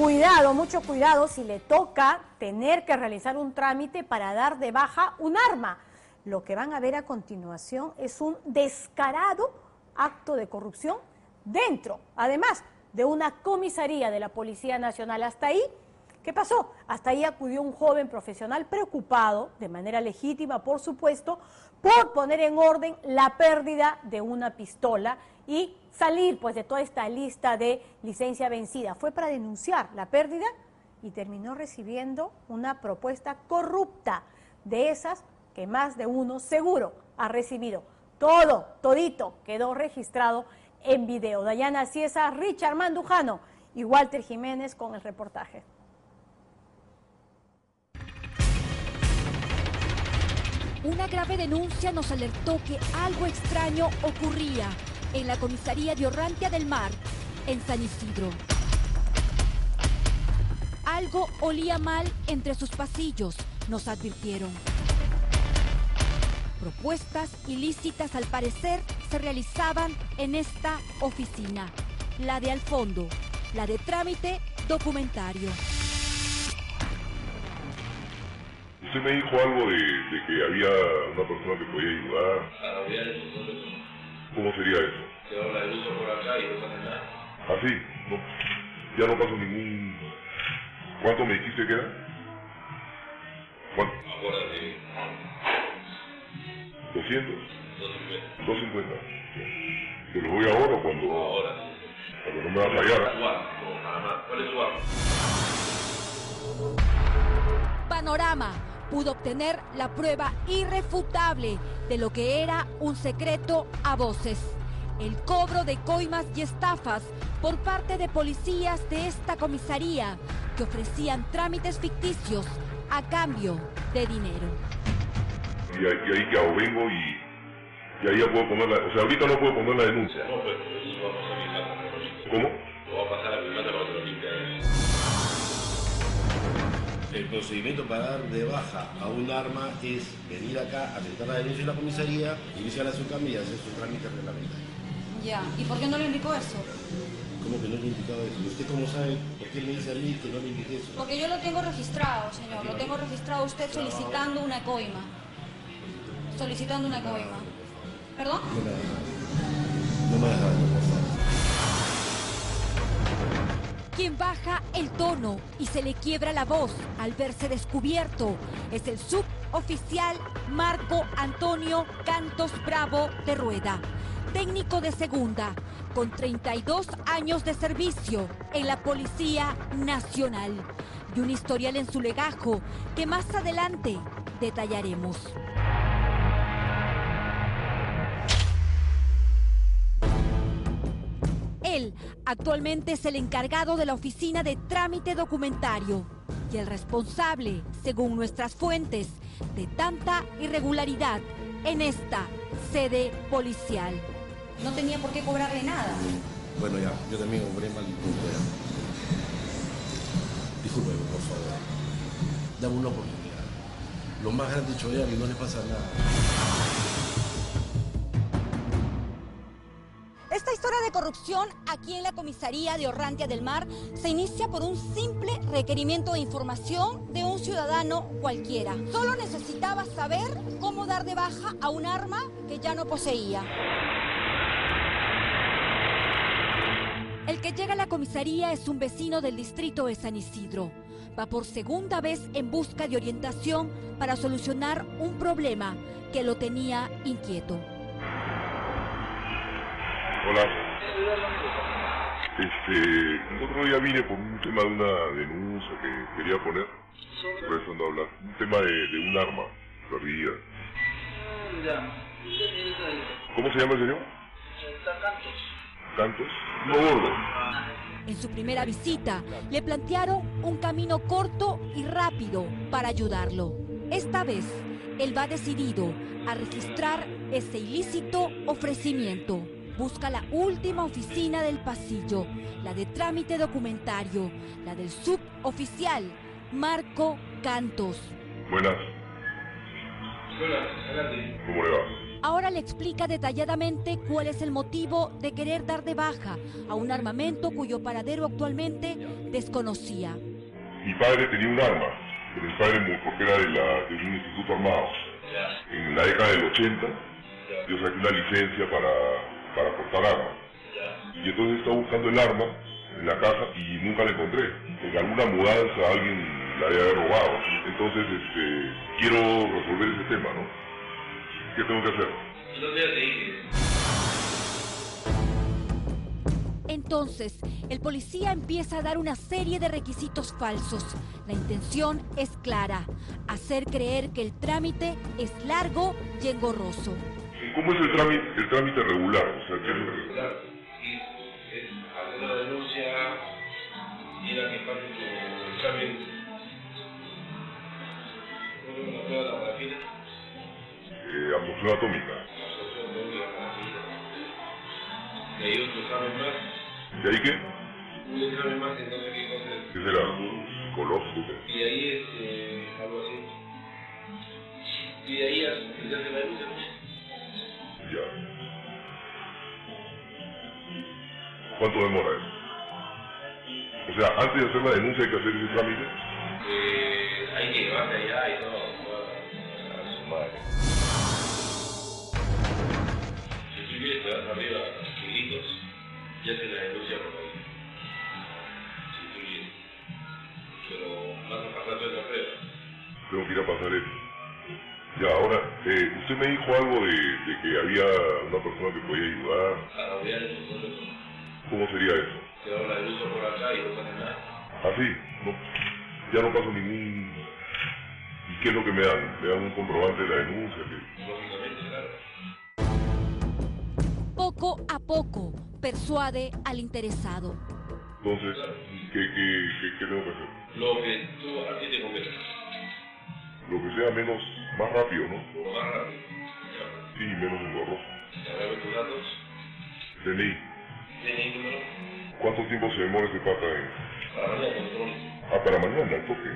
Cuidado, mucho cuidado si le toca tener que realizar un trámite para dar de baja un arma. Lo que van a ver a continuación es un descarado acto de corrupción dentro, además, de una comisaría de la Policía Nacional. Hasta ahí, ¿qué pasó? Hasta ahí acudió un joven profesional preocupado, de manera legítima, por supuesto, por poner en orden la pérdida de una pistola y salir pues de toda esta lista de licencia vencida. Fue para denunciar la pérdida y terminó recibiendo una propuesta corrupta de esas que más de uno seguro ha recibido. Todo, todito quedó registrado en video. Dayana Ciesa, Richard Mandujano y Walter Jiménez con el reportaje. Una grave denuncia nos alertó que algo extraño ocurría en la comisaría de Orrantia del Mar, en San Isidro. Algo olía mal entre sus pasillos, nos advirtieron. Propuestas ilícitas al parecer se realizaban en esta oficina, la de al fondo, la de trámite documentario. Usted me dijo algo de, que había una persona que podía ayudar. ¿Cómo sería eso? Que habla de uso por acá y no pasa nada. ¿Ah, sí? No, ya no pasó ningún... ¿Cuánto me dijiste que era? ¿Cuánto? Acuérdate. 200. 250. 250. ¿Te lo voy ahora o cuando? Ahora. Cuando no me va a fallar. ¿Cuál es tu arma? Panorama pudo obtener la prueba irrefutable de lo que era un secreto a voces. El cobro de coimas y estafas por parte de policías de esta comisaría que ofrecían trámites ficticios a cambio de dinero. Y, ahí que vengo y, y ahí ya puedo poner la... O sea, ahorita no puedo poner la denuncia. No, pues eso va a pasar a mi. ¿Cómo? Lo va a pasar a El procedimiento para dar de baja a un arma es venir acá, aceptar la denuncia en la comisaría, iniciar su cambio y hacer su trámite reglamentario. Ya, ¿y por qué no le indicó eso? ¿Cómo que no le he indicado eso? ¿Usted cómo sabe por qué me dice a mí que no le indiqué eso? Porque yo lo tengo registrado, señor. Lo tengo registrado usted solicitando una coima. Solicitando una coima. ¿Perdón? No me deja, no me deja, por Quien baja el tono y se le quiebra la voz al verse descubierto es el suboficial Marco Antonio Cantos Bravo de Rueda, técnico de segunda, con 32 años de servicio en la Policía Nacional y un historial en su legajo que más adelante detallaremos. Actualmente es el encargado de la oficina de trámite documentario y el responsable, según nuestras fuentes, de tanta irregularidad en esta sede policial. No tenía por qué cobrarle nada. Bueno, ya, yo también cobré mal ya. Discúlpeme, por favor. Dame una oportunidad. Lo más grande chorear y no le pasa nada. Corrupción aquí en la comisaría de Orrantia del Mar se inicia por un simple requerimiento de información de un ciudadano cualquiera. Solo necesitaba saber cómo dar de baja a un arma que ya no poseía. El que llega a la comisaría es un vecino del distrito de San Isidro. Va por segunda vez en busca de orientación para solucionar un problema que lo tenía inquieto. Hola. Este, el otro día vine por un tema de una denuncia que quería poner. Por eso ando a. Un tema de, de un arma perdida. ¿Cómo se llama el señor? Cantos. ¿Cantos? No gordo. En su primera visita, le plantearon un camino corto y rápido para ayudarlo. Esta vez, él va decidido a registrar ese ilícito ofrecimiento busca la última oficina del pasillo, la de trámite documentario, la del suboficial Marco Cantos. Buenas. Hola, adelante. ¿Cómo le va? Ahora le explica detalladamente cuál es el motivo de querer dar de baja a un armamento cuyo paradero actualmente desconocía. Mi padre tenía un arma, pero mi padre porque era de, la, de un instituto armado. En la década del 80 yo saqué una licencia para, para portar armas. Y entonces estaba buscando el arma en la casa y nunca la encontré. En alguna mudanza alguien la había robado. Entonces este, quiero resolver ese tema, ¿no? ¿Qué tengo que hacer? Entonces, el policía empieza a dar una serie de requisitos falsos. La intención es clara, hacer creer que el trámite es largo y engorroso. ¿Cómo es el trámite, el trámite regular? O sea, ¿qué es regular? Es, hacer una denuncia, ir a que pase tu examen, una prueba de eh, absorción atómica. ¿Y ahí otro examen más? ¿Y ahí qué? Un examen más en no sé qué cosa ¿Qué será? Colosio. Y ahí es eh, algo así. Y de ahí se hace la denuncia. ¿Cuánto demora eso? O sea, antes de hacer la denuncia hay que hacer ese trámite. Eh, dijo algo de, de, que había una persona que podía ayudar. A rodear el. ¿Cómo sería eso? Te hago la denuncia por acá y no pasa nada. ¿Ah, sí? No, ya no paso ningún... ¿Y qué es lo que me dan? ¿Me dan un comprobante de la denuncia? Lógicamente, claro poco a poco persuade al interesado. Entonces, ¿qué, qué, qué, qué tengo que hacer? Lo que tú a ti te conviene. Lo que sea menos, más rápido, ¿no? Más rápido. Sí, menos engorroso. ¿Ya ver tus datos? DNI. DNI número. ¿Cuánto tiempo se demora ese pata en...? Para mañana, control. Ah, para mañana, el toque.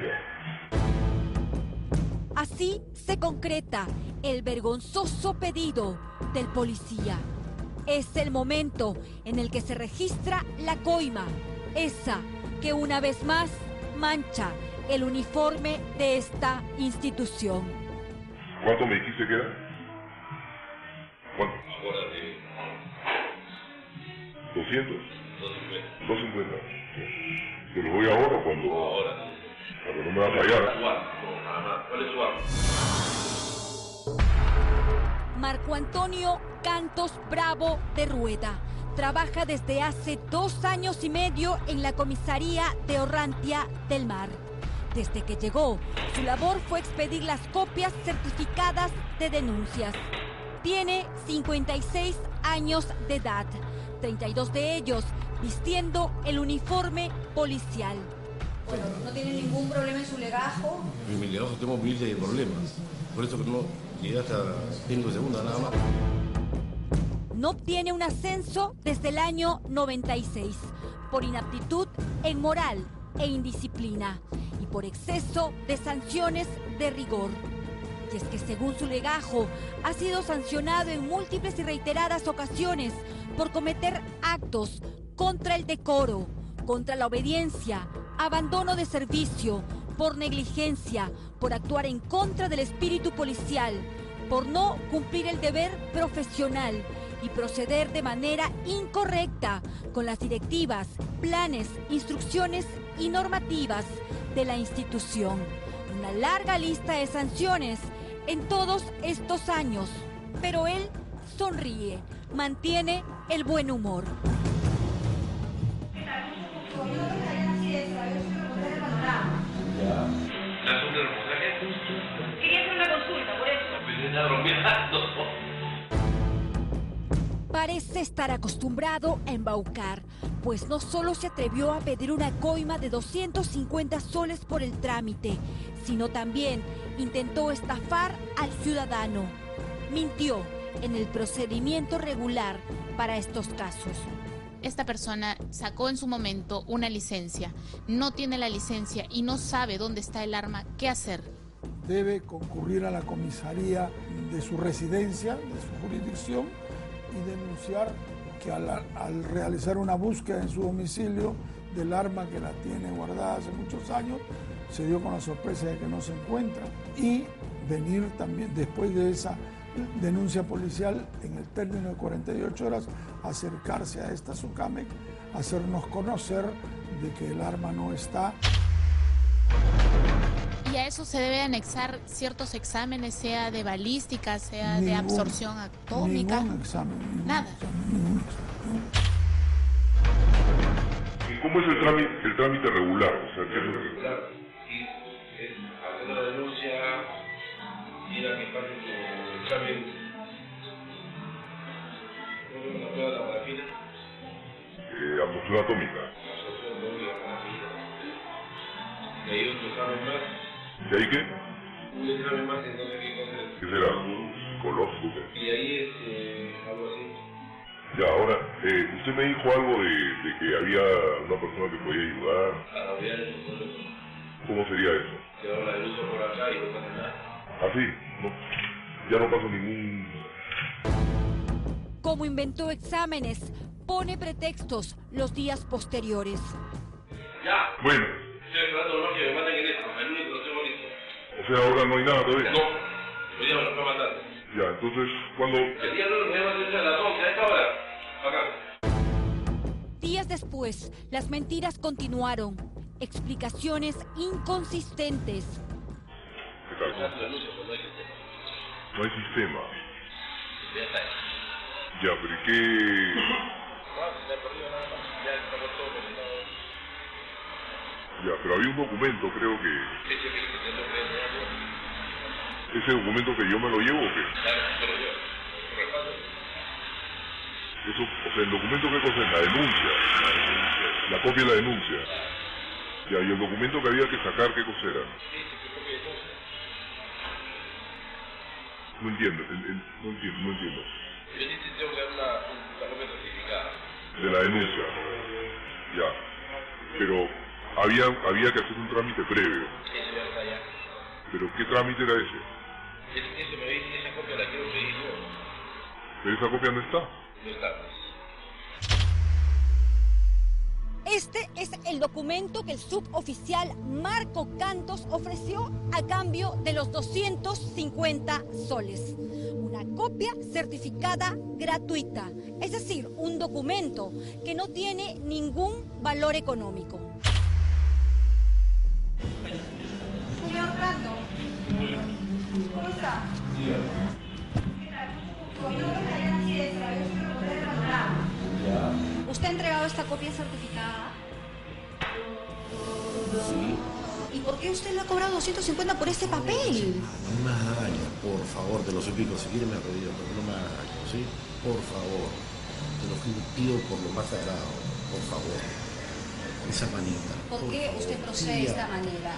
Ya. Así se concreta el vergonzoso pedido del policía. Es el momento en el que se registra la coima, esa que una vez más mancha el uniforme de esta institución. ¿Cuánto me dijiste que era? ¿200? 250. 250. ¿Te lo voy ahora cuando...? Ahora. Pero no me va a fallar. ¿Cuál es su Marco Antonio Cantos Bravo de Rueda. Trabaja desde hace dos años y medio en la comisaría de Orrantia del Mar. Desde que llegó, su labor fue expedir las copias certificadas de denuncias. Tiene 56 años de edad, 32 de ellos vistiendo el uniforme policial. Bueno, no tiene ningún problema en su legajo. En mi legajo tengo miles de problemas. Por eso que no llegué hasta tengo segunda nada más. No obtiene un ascenso desde el año 96 por inaptitud en moral e indisciplina y por exceso de sanciones de rigor. Que según su legajo ha sido sancionado en múltiples y reiteradas ocasiones por cometer actos contra el decoro, contra la obediencia, abandono de servicio, por negligencia, por actuar en contra del espíritu policial, por no cumplir el deber profesional y proceder de manera incorrecta con las directivas, planes, instrucciones y normativas de la institución. Una larga lista de sanciones en todos estos años, pero él sonríe, mantiene el buen humor. Parece estar acostumbrado a embaucar, pues no solo se atrevió a pedir una coima de 250 soles por el trámite, sino también intentó estafar al ciudadano. Mintió en el procedimiento regular para estos casos esta persona sacó en su momento una licencia, no tiene la licencia y no sabe dónde está el arma, ¿qué hacer? debe concurrir a la comisaría de su residencia, de su jurisdicción, y denunciar que al, al realizar una búsqueda en su domicilio del arma que la tiene guardada hace muchos años, se dio con la sorpresa de que no se encuentra. Y venir también después de esa denuncia policial en el término de 48 horas, acercarse a esta SUCAMEC, hacernos conocer de que el arma no está. Y a eso se debe anexar ciertos exámenes, sea de balística, sea de absorción atómica. Ningún examen. ningún Nada. examen, ningún examen. ¿Y cómo es el trámite, el trámite regular? O sea, ¿qué es lo que- Regular, hacer la denuncia, ir a que pase su examen, ¿cómo se llama la prueba de la parafina? eh, absorción atómica. Absorción parafina. Y otro examen más, ¿Y ahí qué? un examen más en no sé qué. ¿Qué será? Colosio. ¿qué? Y ahí es eh, algo así. Ya, ahora, eh, usted me dijo algo de, de que había una persona que podía ayudar. A la unidad de su pueblo, ¿Cómo sería eso? que ahora la denuncia por acá y no pasa nada. Así, no, ya no pasa ningún... Como inventó exámenes, pone pretextos los días posteriores. ¡Ya! Bueno, Estoy esperando nomás que me maten en esto, o sea, ahora no hay nada todavía. No, hoy día me lo fue. Ya, entonces, cuando... El día lunes me va a a las 11, a esta hora. Acá. Días después, las mentiras continuaron. Explicaciones inconsistentes. ¿Qué tal? No hay sistema. Ya está. Ya, pero ¿y qué...? No, se ha perdido nada más. Ya estamos todos conectados. Ya, pero había un documento, creo que... Ese que que que enseñarlo. ¿Ese documento que yo me lo llevo o qué? Claro. Eso, o sea, el documento qué cosa es la denuncia. La copia de la denuncia. Ya, y el documento que había que sacar, ¿qué cosa era? No entiendo, el- el- no entiendo, no entiendo. Yo que una copia certificada. De la denuncia. Ya. Pero había, había que hacer un trámite previo. Eso ya. ¿Pero qué trámite era ese? Es- Eso me dice, esa copia la quiero pedir yo. Pero esa copia no está. No está. Este es el documento que el suboficial Marco Cantos ofreció a cambio de los 250 soles. Una copia certificada gratuita, es decir, un documento que no tiene ningún valor económico. ¿Usted ha entregado esta copia certificada? Sí, ¿Y por qué usted le ha cobrado 250 por este papel? no me hagas daño, por favor, te lo suplico. Si quieres me arrodillo, pero no me hagas daño, ¿sí? Por favor, te lo pido por lo más sagrado, por favor. Esa manita. ¿Por qué usted procede de esta manera?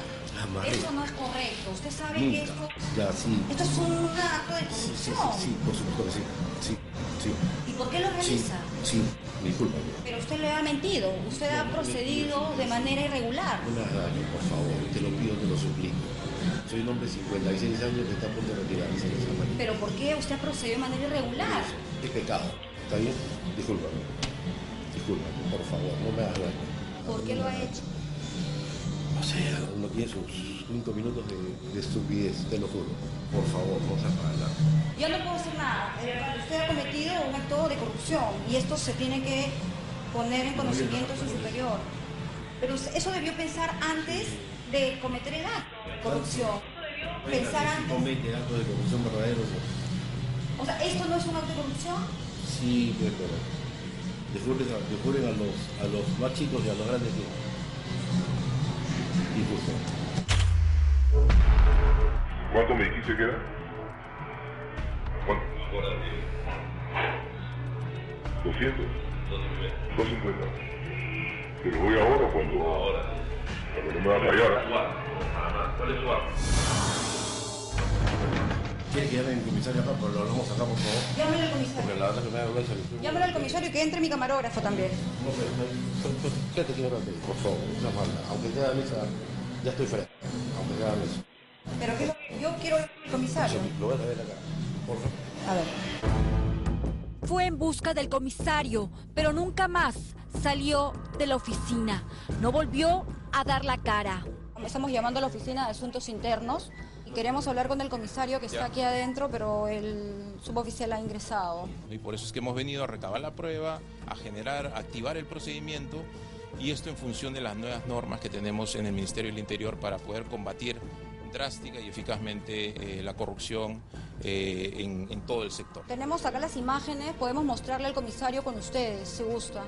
Eso no es correcto. Usted sabe que esto, Ya, sí. esto es un acto de sí, corrupción. sí, sí, por supuesto que sí. Sí, sí. ¿Y por qué lo realiza? sí, discúlpame. Pero usted le ha mentido. Usted ha procedido de manera irregular. Hagas daño, por favor, te lo pido, te lo suplico. Soy un hombre de 56 años que está a punto de retirarse de esa manera. ¿Pero por qué usted ha procedido de manera irregular? Es pecado, ¿está bien? Discúlpame. Discúlpame, por favor, no me hagas daño. ¿Por qué lo ha hecho? O sea, uno tiene sus cinco minutos de, de estupidez, te lo juro. Por favor, no seas para adelante. Yo no puedo hacer nada. Usted ha cometido un acto de corrupción y esto se tiene que poner en conocimiento de su superior. Pero eso debió pensar antes de cometer el acto de corrupción. Pensar antes. 20 actos de corrupción verdaderos. O sea, ¿esto no es un acto de corrupción? Sí, pues, pero descubren, a- descubren a, los, a los más chicos y a los grandes que... Injusto. ¿Cuánto me dijiste que era? ¿Cuánto? Ahora, sí, 200. 250. 250. Pero voy ahora o cuando... Ahora. Cuando no me va a fallar. ¿Cuál es tu arma? ¿Quieres que llame a mi comisario acá? Pero lo hablamos acá, por favor. Llámelo al Porque comisario. la verdad que me da vergüenza. que- Llámelo al comisario y que entre mi camarógrafo también. No sé, no, no, no, quédate aquí ahora, por favor, una mala. Aunque te da misa, ya estoy fresco. Aunque te da misa. Pero ¿qué es lo- yo quiero ver al comisario. Lo voy a traer acá, por favor. A ver. Fue en busca del comisario, pero nunca más salió de la oficina. No volvió a dar la cara. Estamos llamando a la oficina de asuntos internos y queremos hablar con el comisario que está Ya. aquí adentro, pero el suboficial ha ingresado. Y por eso es que hemos venido a recabar la prueba, a generar, a activar el procedimiento y esto en función de las nuevas normas que tenemos en el Ministerio del Interior para poder combatir drástica y eficazmente eh, la corrupción eh, en, en todo el sector. Tenemos acá las imágenes, podemos mostrarle al comisario con ustedes, si gusta.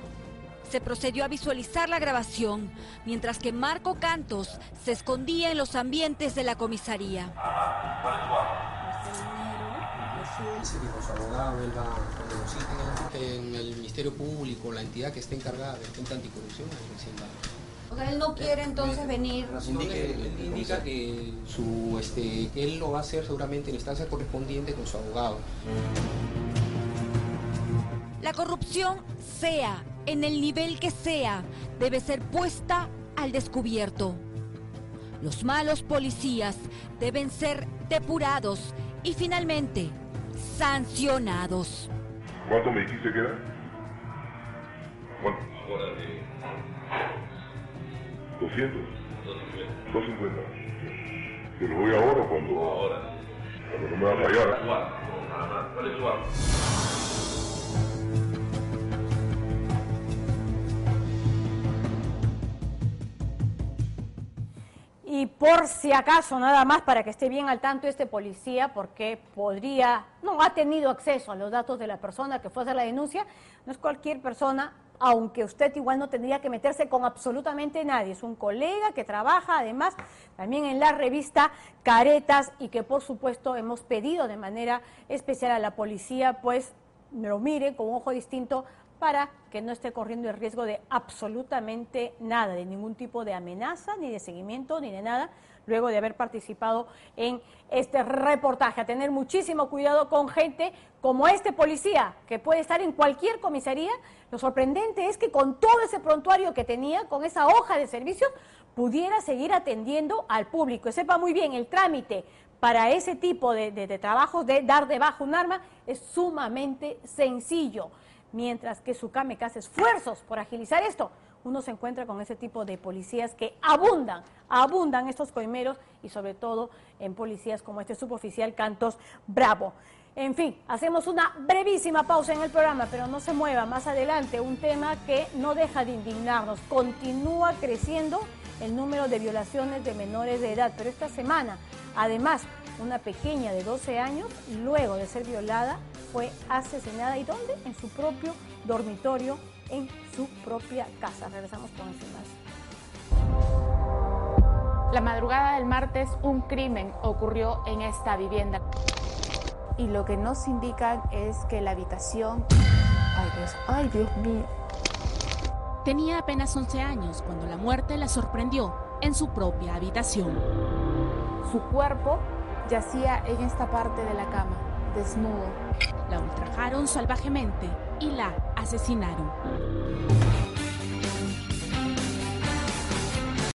Se procedió a visualizar la grabación, mientras que Marco Cantos se escondía en los ambientes de la comisaría. En el Ministerio Público, la entidad que esté encargada del frente anticorrupción. O sea, él no quiere entonces venir. Indica, él indica que, su, este, que él lo va a hacer seguramente en instancia correspondiente con su abogado. La corrupción, sea en el nivel que sea, debe ser puesta al descubierto. Los malos policías deben ser depurados y finalmente sancionados. ¿Cuánto me dijiste que era? ¿Cuánto? Ahora de 200. 250. 250. Te lo doy ahora cuando, Ahora. cuando no me va a fallar. Suar. Nada más. ¿Cuál es su por si acaso, nada más para que esté bien al tanto este policía, porque podría, no ha tenido acceso a los datos de la persona que fue a hacer la denuncia, no es cualquier persona, aunque usted igual no tendría que meterse con absolutamente nadie, es un colega que trabaja además también en la revista Caretas y que por supuesto hemos pedido de manera especial a la policía, pues lo mire con un ojo distinto para que no esté corriendo el riesgo de absolutamente nada, de ningún tipo de amenaza, ni de seguimiento, ni de nada, luego de haber participado en este reportaje. A tener muchísimo cuidado con gente como este policía, que puede estar en cualquier comisaría. Lo sorprendente es que con todo ese prontuario que tenía, con esa hoja de servicios, pudiera seguir atendiendo al público. Y sepa muy bien, el trámite para ese tipo de, de- de trabajos de dar de baja un arma es sumamente sencillo. Mientras que Sucame hace esfuerzos por agilizar esto, uno se encuentra con ese tipo de policías que abundan, abundan estos coimeros y sobre todo en policías como este suboficial Cantos Bravo. En fin, hacemos una brevísima pausa en el programa, pero no se mueva. Más adelante, un tema que no deja de indignarnos. Continúa creciendo el número de violaciones de menores de edad, pero esta semana, además, una pequeña de 12 años, luego de ser violada, fue asesinada. ¿Y dónde? En su propio dormitorio, en su propia casa. Regresamos con eso más. La madrugada del martes, un crimen ocurrió en esta vivienda. Y lo que nos indican es que la habitación. Ay, Dios, ay, Dios mío. Tenía apenas 11 años cuando la muerte la sorprendió en su propia habitación. Su cuerpo yacía en esta parte de la cama, desnudo. La ultrajaron salvajemente y la asesinaron.